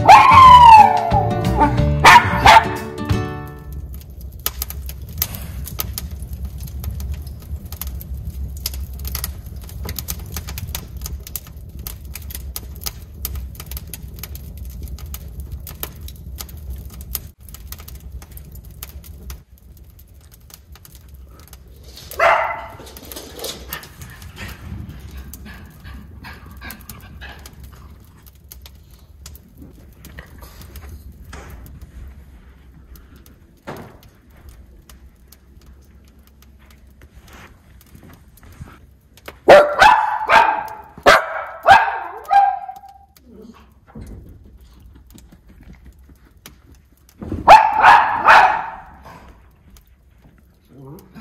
Where want.